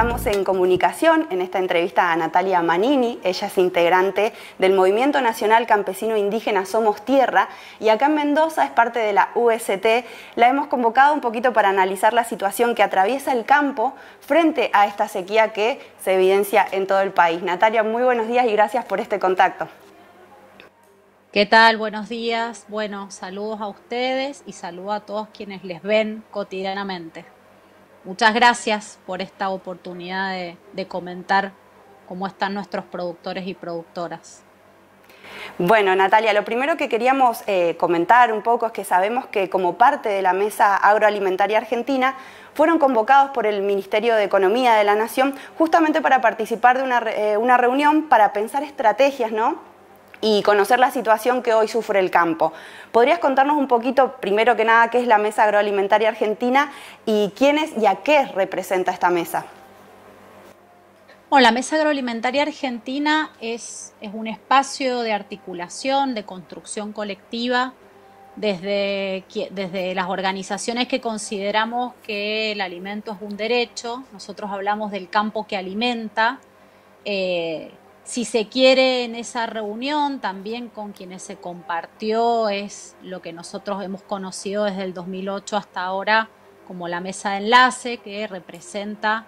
estamos en comunicación en esta entrevista a Natalia Manini. Ella es integrante del Movimiento Nacional Campesino Indígena Somos Tierra y acá en Mendoza es parte de la UST. La hemos convocado un poquito para analizar la situación que atraviesa el campo frente a esta sequía que se evidencia en todo el país. Natalia, muy buenos días y gracias por este contacto. ¿Qué tal? Buenos días. Bueno, saludos a ustedes y saludos a todos quienes les ven cotidianamente. Muchas gracias por esta oportunidad de, comentar cómo están nuestros productores y productoras. Bueno, Natalia, lo primero que queríamos eh, comentar un poco es que sabemos que como parte de la Mesa Agroalimentaria Argentina fueron convocados por el Ministerio de Economía de la Nación justamente para participar de una, eh, una reunión para pensar estrategias, ¿no? Y conocer la situación que hoy sufre el campo. ¿Podrías contarnos un poquito, primero que nada, qué es la Mesa Agroalimentaria Argentina y quiénes y a qué representa esta mesa? Bueno, la Mesa Agroalimentaria Argentina es, es un espacio de articulación, de construcción colectiva, desde, desde las organizaciones que consideramos que el alimento es un derecho. Nosotros hablamos del campo que alimenta. Eh, si se quiere en esa reunión, también con quienes se compartió, es lo que nosotros hemos conocido desde el 2008 hasta ahora como la mesa de enlace, que representa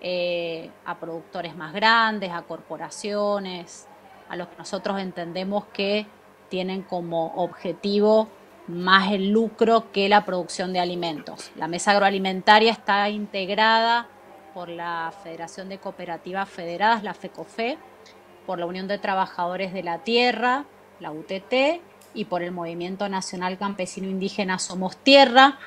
eh, a productores más grandes, a corporaciones, a los que nosotros entendemos que tienen como objetivo más el lucro que la producción de alimentos. La mesa agroalimentaria está integrada por la Federación de Cooperativas Federadas, la FECOFE, por la Unión de Trabajadores de la Tierra, la UTT, y por el Movimiento Nacional Campesino Indígena Somos Tierra.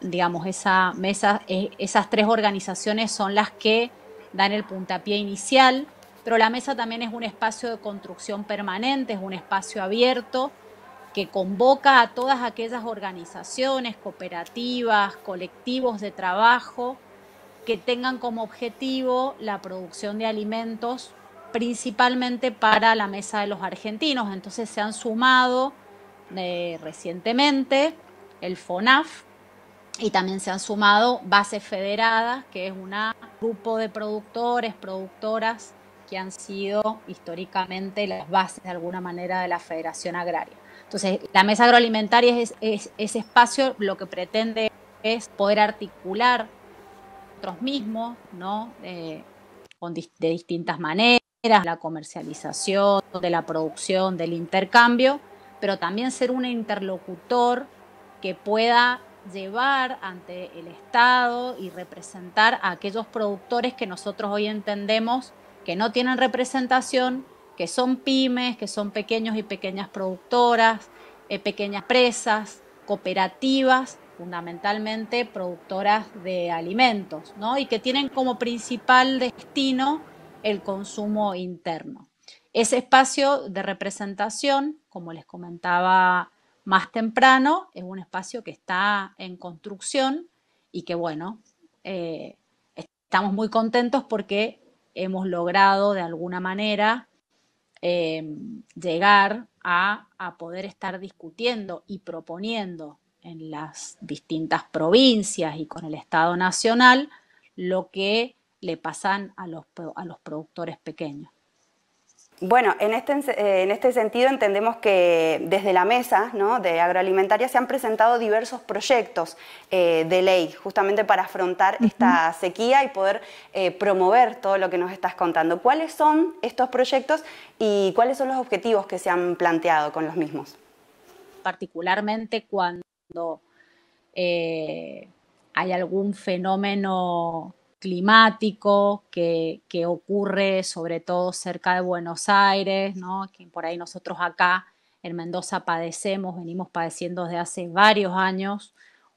Digamos, eh, esas tres organizaciones son las que dan el puntapié inicial, pero la mesa también es un espacio de construcción permanente, es un espacio abierto que convoca a todas aquellas organizaciones, cooperativas, colectivos de trabajo que tengan como objetivo la producción de alimentos principalmente para la mesa de los argentinos. Entonces se han sumado eh, recientemente el FONAF y también se han sumado bases federadas, que es un grupo de productores, productoras que han sido históricamente las bases de alguna manera de la Federación Agraria. Entonces, la mesa agroalimentaria es, ese espacio, lo que pretende es poder articular nosotros mismos, ¿no? Eh, de distintas maneras la comercialización, de la producción, del intercambio, pero también ser un interlocutor que pueda llevar ante el Estado y representar a aquellos productores que nosotros hoy entendemos que no tienen representación, que son pymes, que son pequeños y pequeñas productoras, eh, pequeñas presas, cooperativas, fundamentalmente productoras de alimentos, ¿no? y que tienen como principal destino el consumo interno. Ese espacio de representación, como les comentaba más temprano, es un espacio que está en construcción y que, bueno, eh, estamos muy contentos porque hemos logrado de alguna manera eh, llegar a, a, poder estar discutiendo y proponiendo en las distintas provincias y con el Estado Nacional lo que le pasan a los, a los productores pequeños. Bueno, en este, en este sentido entendemos que desde la mesa ¿no? de agroalimentaria se han presentado diversos proyectos eh, de ley justamente para afrontar esta sequía y poder eh, promover todo lo que nos estás contando. ¿Cuáles son estos proyectos y cuáles son los objetivos que se han planteado con los mismos? Particularmente cuando hay algún fenómeno climático que, ocurre sobre todo cerca de Buenos Aires, que por ahí nosotros acá en Mendoza padecemos, venimos padeciendo desde hace varios años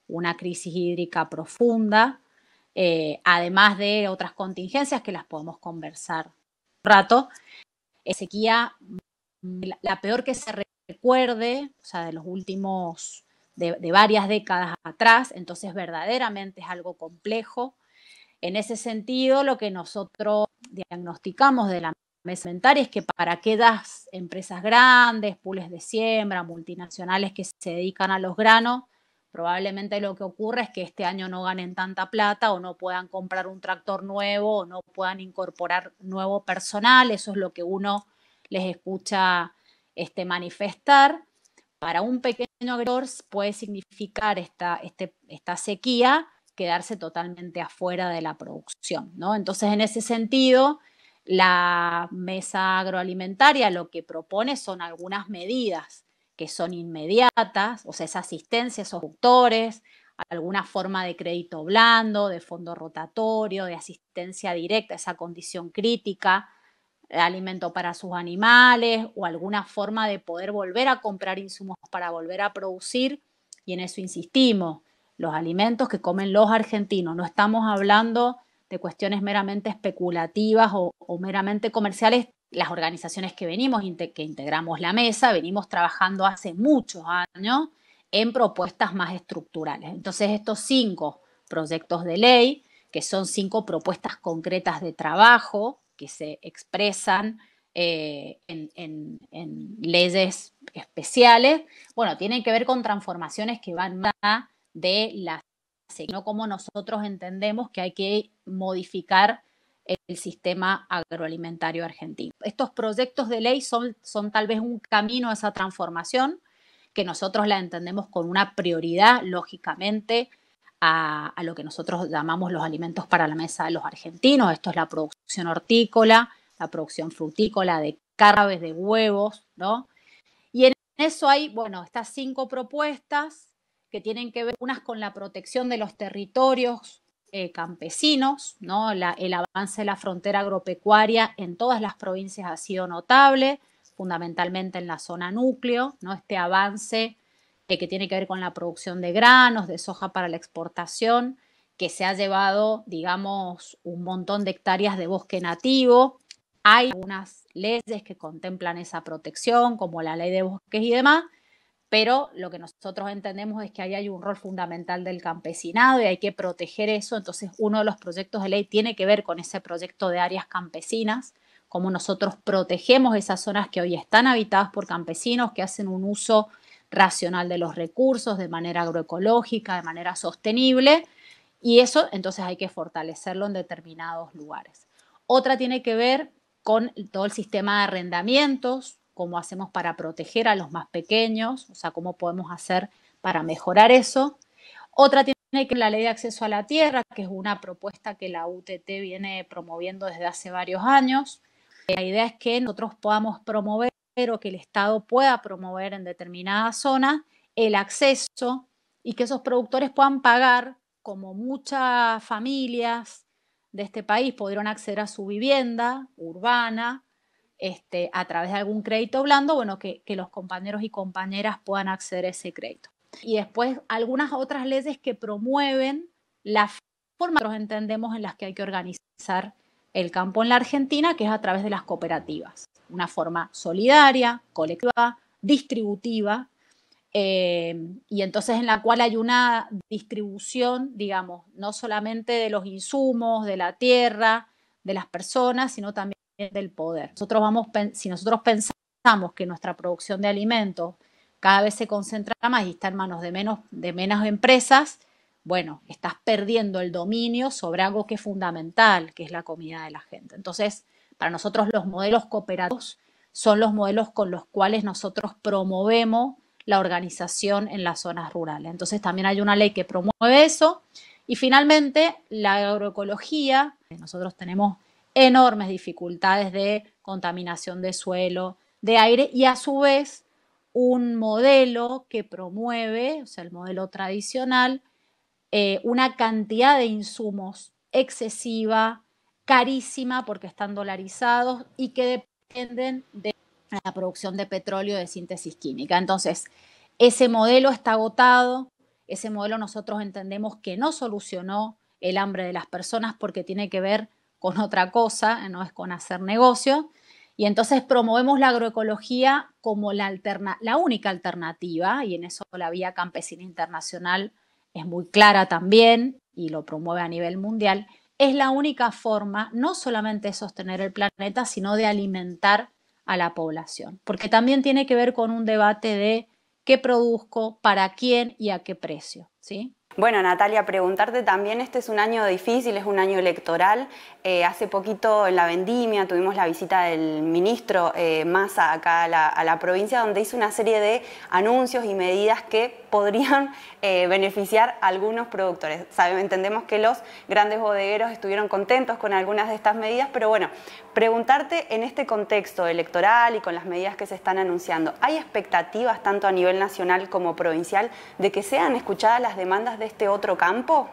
una crisis hídrica profunda, eh, además de otras contingencias que las podemos conversar un rato. sequía, la peor que se recuerde, o sea, de los últimos, de varias décadas atrás, entonces verdaderamente es algo complejo en ese sentido, lo que nosotros diagnosticamos de la mesa alimentaria es que para aquellas empresas grandes, pools de siembra, multinacionales que se dedican a los granos, probablemente lo que ocurre es que este año no ganen tanta plata o no puedan comprar un tractor nuevo o no puedan incorporar nuevo personal, eso es lo que uno les escucha este, manifestar. Para un pequeño agricultor puede significar esta, este, esta sequía quedarse totalmente afuera de la producción, ¿no? Entonces, en ese sentido, la mesa agroalimentaria lo que propone son algunas medidas que son inmediatas, o sea, esa asistencia, esos productores, alguna forma de crédito blando, de fondo rotatorio, de asistencia directa, esa condición crítica, alimento para sus animales o alguna forma de poder volver a comprar insumos para volver a producir. Y en eso insistimos, los alimentos que comen los argentinos. No estamos hablando de cuestiones meramente especulativas o, meramente comerciales. Las organizaciones que venimos, que integramos la mesa, venimos trabajando hace muchos años en propuestas más estructurales. Entonces, estos cinco proyectos de ley, que son cinco propuestas concretas de trabajo que se expresan eh, en, leyes especiales, bueno, tienen que ver con transformaciones que van a de la no como nosotros entendemos que hay que modificar el sistema agroalimentario argentino. Estos proyectos de ley son, son tal vez un camino a esa transformación que nosotros la entendemos con una prioridad, lógicamente, a, lo que nosotros llamamos los alimentos para la mesa de los argentinos. Esto es la producción hortícola, la producción frutícola de carnes, de huevos, ¿no? Y en eso hay, bueno, estas cinco propuestas que tienen que ver unas con la protección de los territorios eh, campesinos, ¿no? el avance de la frontera agropecuaria en todas las provincias ha sido notable, fundamentalmente en la zona núcleo, ¿no? este avance eh, que tiene que ver con la producción de granos, de soja para la exportación, que se ha llevado, digamos, un montón de hectáreas de bosque nativo. Hay algunas leyes que contemplan esa protección, como la ley de bosques y demás, pero lo que nosotros entendemos es que ahí hay un rol fundamental del campesinado y hay que proteger eso. Entonces, uno de los proyectos de ley tiene que ver con ese proyecto de áreas campesinas, cómo nosotros protegemos esas zonas que hoy están habitadas por campesinos que hacen un uso racional de los recursos de manera agroecológica, de manera sostenible, y eso entonces hay que fortalecerlo en determinados lugares. Otra tiene que ver con todo el sistema de arrendamientos, cómo hacemos para proteger a los más pequeños, o sea, cómo podemos hacer para mejorar eso. Otra tiene que ver la ley de acceso a la tierra, que es una propuesta que la UTT viene promoviendo desde hace varios años. La idea es que nosotros podamos promover o que el Estado pueda promover en determinadas zonas el acceso y que esos productores puedan pagar, como muchas familias de este país pudieron acceder a su vivienda urbana, este, a través de algún crédito blando, bueno, que, los compañeros y compañeras puedan acceder a ese crédito. Y después algunas otras leyes que promueven la forma que entendemos en las que hay que organizar el campo en la Argentina, que es a través de las cooperativas. Una forma solidaria, colectiva, distributiva, eh, y entonces en la cual hay una distribución, digamos, no solamente de los insumos, de la tierra, de las personas, sino también del poder. Nosotros vamos, si nosotros pensamos que nuestra producción de alimentos cada vez se concentra más y está en manos de menos, de menos empresas, bueno, estás perdiendo el dominio sobre algo que es fundamental, que es la comida de la gente. Entonces, para nosotros los modelos cooperativos son los modelos con los cuales nosotros promovemos la organización en las zonas rurales. Entonces, también hay una ley que promueve eso. Y finalmente, la agroecología, nosotros tenemos enormes dificultades de contaminación de suelo, de aire y a su vez un modelo que promueve, o sea, el modelo tradicional, eh, una cantidad de insumos excesiva, carísima porque están dolarizados y que dependen de la producción de petróleo de síntesis química. Entonces, ese modelo está agotado, ese modelo nosotros entendemos que no solucionó el hambre de las personas porque tiene que ver con otra cosa, no es con hacer negocio. Y entonces promovemos la agroecología como la, la única alternativa, y en eso la vía campesina internacional es muy clara también y lo promueve a nivel mundial, es la única forma no solamente de sostener el planeta, sino de alimentar a la población. Porque también tiene que ver con un debate de qué produzco, para quién y a qué precio, ¿sí? Bueno, Natalia, preguntarte también, este es un año difícil, es un año electoral. Eh, hace poquito en la vendimia tuvimos la visita del ministro eh, Massa acá a la, provincia, donde hizo una serie de anuncios y medidas que podrían eh, beneficiar a algunos productores. entendemos que los grandes bodegueros estuvieron contentos con algunas de estas medidas, pero bueno, preguntarte en este contexto electoral y con las medidas que se están anunciando, ¿hay expectativas tanto a nivel nacional como provincial de que sean escuchadas las demandas de este otro campo?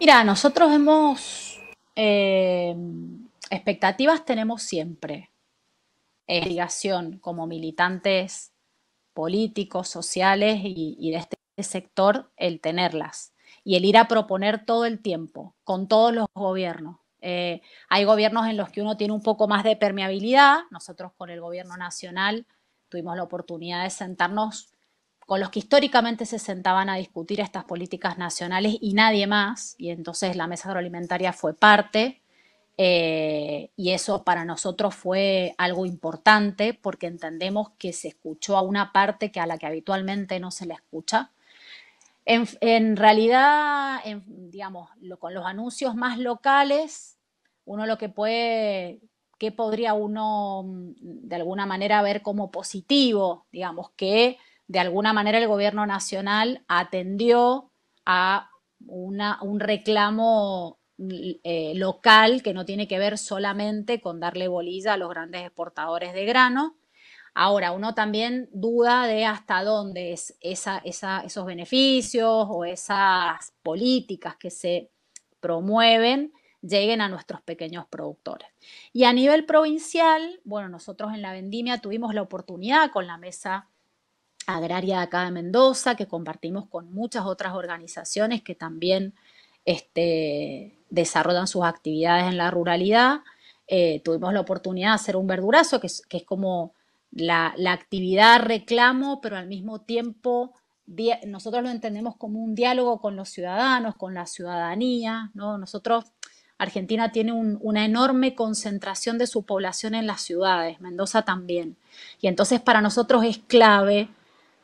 Mira, nosotros hemos eh, expectativas tenemos siempre. Obligación como militantes políticos, sociales y, de este sector el tenerlas y el ir a proponer todo el tiempo con todos los gobiernos. Eh, hay gobiernos en los que uno tiene un poco más de permeabilidad. Nosotros con el gobierno nacional tuvimos la oportunidad de sentarnos con los que históricamente se sentaban a discutir estas políticas nacionales y nadie más, y entonces la mesa agroalimentaria fue parte, eh, y eso para nosotros fue algo importante porque entendemos que se escuchó a una parte que a la que habitualmente no se le escucha. En, realidad, digamos, con los anuncios más locales, uno lo que puede, que podría uno mm, de alguna manera ver como positivo, digamos, que de alguna manera el gobierno nacional atendió a un reclamo eh, local que no tiene que ver solamente con darle bolilla a los grandes exportadores de grano. Ahora, uno también duda de hasta dónde es esos beneficios o esas políticas que se promueven lleguen a nuestros pequeños productores. Y a nivel provincial, bueno, nosotros en la vendimia tuvimos la oportunidad con la mesa agraria de acá de Mendoza, que compartimos con muchas otras organizaciones que también este, desarrollan sus actividades en la ruralidad. Eh, tuvimos la oportunidad de hacer un verdurazo, que es, como la, actividad reclamo, pero al mismo tiempo nosotros lo entendemos como un diálogo con los ciudadanos, con la ciudadanía. ¿no? Nosotros, Argentina tiene una enorme concentración de su población en las ciudades, Mendoza también. Y entonces para nosotros es clave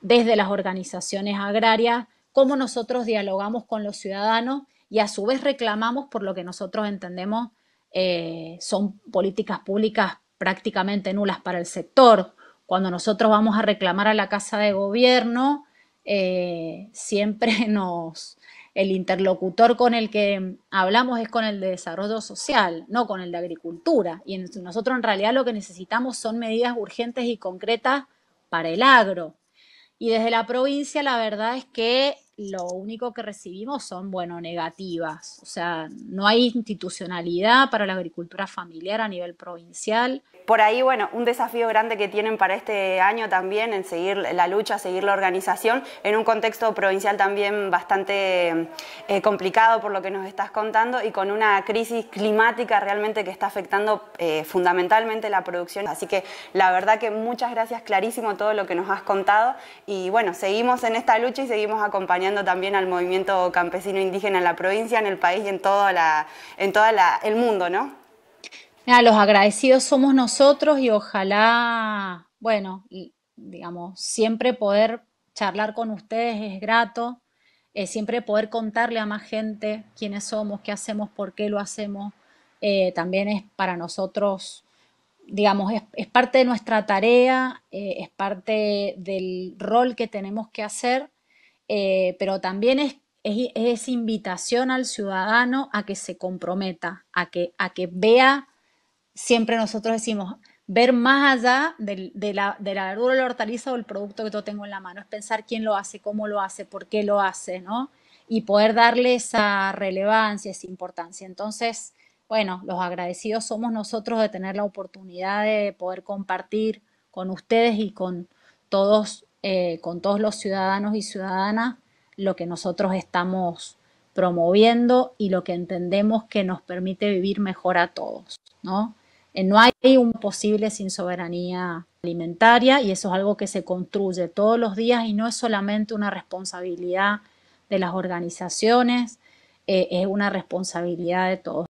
desde las organizaciones agrarias, cómo nosotros dialogamos con los ciudadanos y a su vez reclamamos por lo que nosotros entendemos eh, son políticas públicas prácticamente nulas para el sector. Cuando nosotros vamos a reclamar a la Casa de Gobierno, eh, siempre nos, el interlocutor con el que hablamos es con el de desarrollo social, no con el de agricultura. Y nosotros en realidad lo que necesitamos son medidas urgentes y concretas para el agro. Y desde la provincia la verdad es que lo único que recibimos son, bueno, negativas. O sea, no hay institucionalidad para la agricultura familiar a nivel provincial. Por ahí, bueno, un desafío grande que tienen para este año también en seguir la lucha, seguir la organización, en un contexto provincial también bastante eh, complicado por lo que nos estás contando y con una crisis climática realmente que está afectando eh, fundamentalmente la producción. Así que la verdad que muchas gracias, clarísimo todo lo que nos has contado y bueno, seguimos en esta lucha y seguimos acompañando también al movimiento campesino indígena en la provincia, en el país y en todo la, el mundo, ¿no? los agradecidos somos nosotros y ojalá, bueno, digamos, siempre poder charlar con ustedes es grato, eh, siempre poder contarle a más gente quiénes somos, qué hacemos, por qué lo hacemos, eh, también es para nosotros, digamos, es, parte de nuestra tarea, eh, es parte del rol que tenemos que hacer, pero también es, es, invitación al ciudadano a que se comprometa, a que, a que vea siempre nosotros decimos, ver más allá de, la, de la verdura, la hortaliza o el producto que yo tengo en la mano, es pensar quién lo hace, cómo lo hace, por qué lo hace, ¿no? Y poder darle esa relevancia, esa importancia. Entonces, bueno, los agradecidos somos nosotros de tener la oportunidad de poder compartir con ustedes y con todos, eh, con todos los ciudadanos y ciudadanas lo que nosotros estamos promoviendo y lo que entendemos que nos permite vivir mejor a todos, ¿no? Eh, no hay un posible sin soberanía alimentaria y eso es algo que se construye todos los días y no es solamente una responsabilidad de las organizaciones, eh, es una responsabilidad de todos.